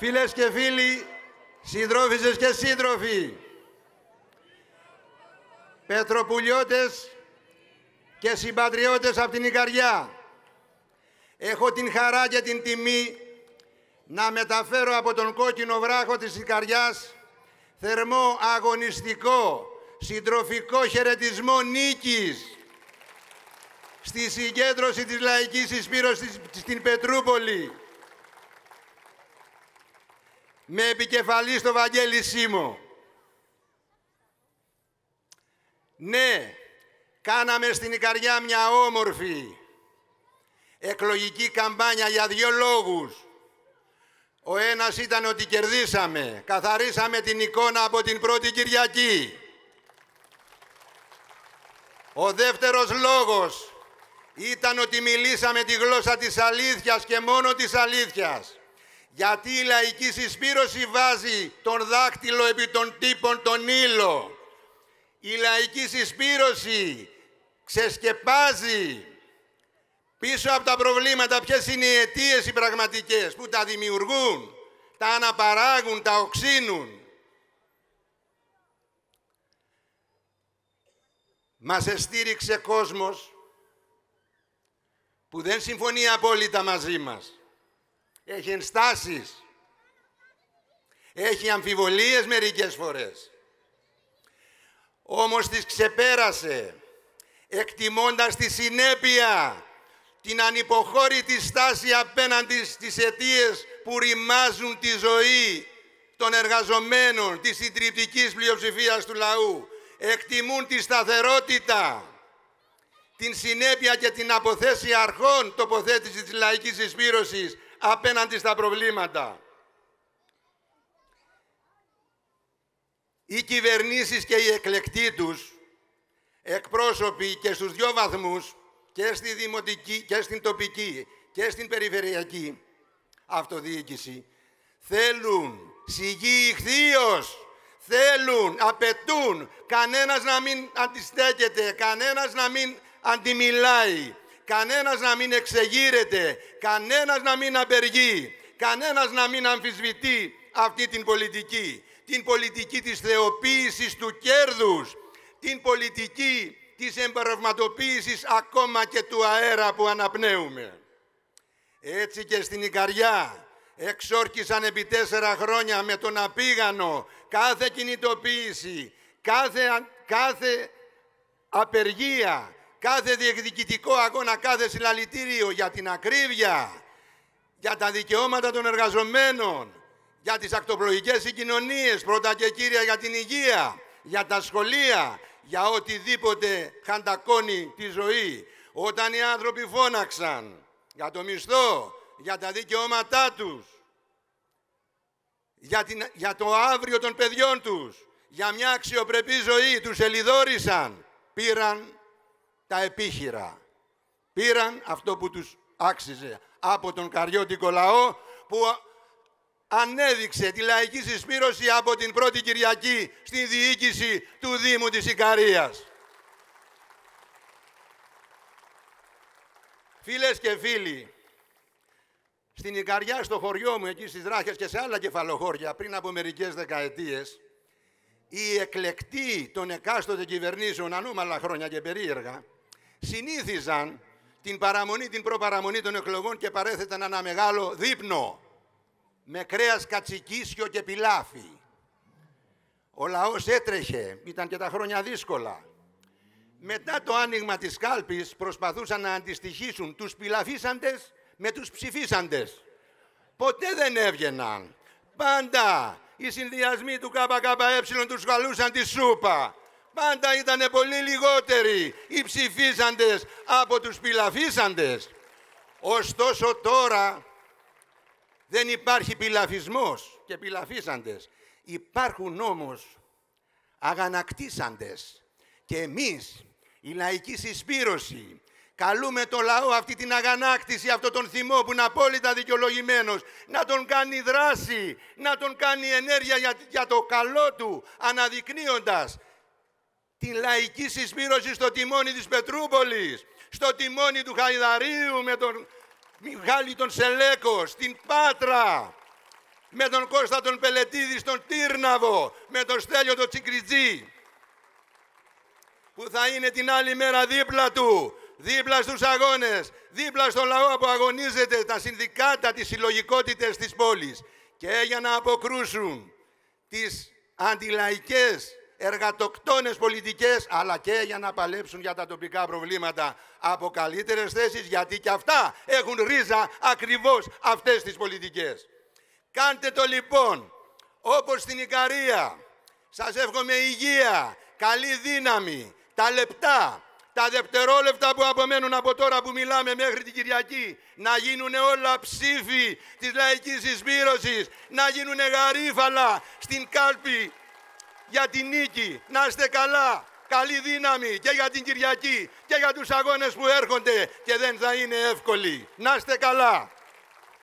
Φίλες και φίλοι, συντρόφισσες και σύντροφοι, πετροπουλιώτες και συμπατριώτες από την Ικαριά, έχω την χαρά και την τιμή να μεταφέρω από τον κόκκινο βράχο της Ικαριάς θερμό αγωνιστικό, συντροφικό χαιρετισμό νίκης στη συγκέντρωση της Λαϊκής Εισπύρωσης στην Πετρούπολη με επικεφαλής στο Βαγγέλη Σίμω. Ναι, κάναμε στην Ικαριά μια όμορφη εκλογική καμπάνια για δύο λόγους. Ο ένας ήταν ότι κερδίσαμε, καθαρίσαμε την εικόνα από την πρώτη Κυριακή. Ο δεύτερος λόγος ήταν ότι μιλήσαμε τη γλώσσα της αλήθειας και μόνο της αλήθειας. Γιατί η λαϊκή συσπήρωση βάζει τον δάκτυλο επί των τύπων τον ήλο. Η λαϊκή συσπήρωση ξεσκεπάζει πίσω από τα προβλήματα ποιες είναι οι αιτίες οι πραγματικές που τα δημιουργούν, τα αναπαράγουν, τα οξύνουν. Μας εστήριξε κόσμος που δεν συμφωνεί απόλυτα μαζί μας. Έχει ενστάσεις. Έχει αμφιβολίες μερικές φορές. Όμως τις ξεπέρασε, εκτιμώντας τη συνέπεια, την ανυποχώρητη στάση απέναντι στις αιτίες που ρημάζουν τη ζωή των εργαζομένων, της συντριπτικής πλειοψηφίας του λαού. Εκτιμούν τη σταθερότητα, την συνέπεια και την αποθέση αρχών τοποθέτησης της λαϊκής εισπύρωσης απέναντι στα προβλήματα. Οι κυβερνήσεις και οι εκλεκτοί τους, εκπρόσωποι και στους δυο βαθμούς, και στη δημοτική και στην τοπική και στην περιφερειακή αυτοδιοίκηση, θέλουν σιγή ηχθείως, θέλουν, απαιτούν κανένας να μην αντιστέκεται, κανένας να μην αντιμιλάει, κανένας να μην εξεγείρεται, κανένας να μην απεργεί, κανένας να μην αμφισβητεί αυτή την πολιτική. Την πολιτική της θεοποίησης του κέρδους, την πολιτική της εμπαρευματοποίησης ακόμα και του αέρα που αναπνέουμε. Έτσι και στην Ικαριά εξόρκησαν επί τέσσερα χρόνια με τον απίγανο κάθε κινητοποίηση, κάθε, κάθε απεργία, κάθε διεκδικητικό αγώνα, κάθε συλλαλητήριο για την ακρίβεια, για τα δικαιώματα των εργαζομένων, για τις ακτοπλογικές συγκοινωνίες, πρώτα και κύρια για την υγεία, για τα σχολεία, για οτιδήποτε χαντακώνει τη ζωή. Όταν οι άνθρωποι φώναξαν για το μισθό, για τα δικαιώματά τους, για, την, για το αύριο των παιδιών τους, για μια αξιοπρεπή ζωή, τους ελιδόρισαν, πήραν τα επίχειρα. Πήραν αυτό που τους άξιζε από τον καριώτικο λαό που ανέδειξε τη λαϊκή συσπήρωση από την πρώτη Κυριακή στη διοίκηση του Δήμου της Ικαρίας. Φίλες και φίλοι, στην Ικαριά, στο χωριό μου, εκεί στις Δράχες και σε άλλα κεφαλοχώρια, πριν από μερικές δεκαετίες, οι εκλεκτοί των εκάστοτε κυβερνήσεων, ανώμαλα χρόνια και περίεργα, συνήθιζαν την παραμονή, την προπαραμονή των εκλογών και παρέθεταν ένα μεγάλο δείπνο με κρέας κατσικίσιο και πιλάφι. Ο λαός έτρεχε, ήταν και τα χρόνια δύσκολα. Μετά το άνοιγμα της κάλπης προσπαθούσαν να αντιστοιχίσουν τους πιλαφίσαντες με τους ψηφίσαντες. Ποτέ δεν έβγαιναν. Πάντα οι συνδυασμοί του ΚΚΕ τους καλούσαν τη σούπα. Πάντα ήταν πολύ λιγότεροι οι ψηφίσαντες από τους πιλαφίσαντες. Ωστόσο τώρα δεν υπάρχει πιλαφισμός και πιλαφίσαντες. Υπάρχουν όμως αγανακτήσαντες. Και εμείς, η λαϊκή συσπήρωση, καλούμε το λαό αυτή την αγανάκτηση, αυτό τον θυμό που είναι απόλυτα δικαιολογημένος, να τον κάνει δράση, να τον κάνει ενέργεια για, για το καλό του, αναδεικνύοντας την λαϊκή συσπήρωση στο τιμόνι της Πετρούπολης, στο τιμόνι του Χαϊδαρίου με τον Μιχάλη τον Σελέκο, στην Πάτρα, με τον Κώστα τον Πελετίδη στον Τύρναβο, με τον Στέλιο τον Τσικριτζή, που θα είναι την άλλη μέρα δίπλα του, δίπλα στους αγώνες, δίπλα στον λαό που αγωνίζεται, τα συνδικάτα, τις συλλογικότητες της πόλης. Και για να αποκρούσουν τις αντιλαϊκές εργατοκτόνες πολιτικές, αλλά και για να παλέψουν για τα τοπικά προβλήματα από καλύτερες θέσεις, γιατί και αυτά έχουν ρίζα ακριβώς αυτές τις πολιτικές. Κάντε το λοιπόν, όπως στην Ικαρία. Σας εύχομαι υγεία, καλή δύναμη, τα λεπτά, τα δευτερόλεπτα που απομένουν από τώρα που μιλάμε μέχρι την Κυριακή να γίνουν όλα ψήφοι της λαϊκής εισπύρωσης, να γίνουν γαρίφαλα στην κάλπη για την νίκη. Να είστε καλά, καλή δύναμη και για την Κυριακή και για τους αγώνες που έρχονται και δεν θα είναι εύκολοι. Να είστε καλά.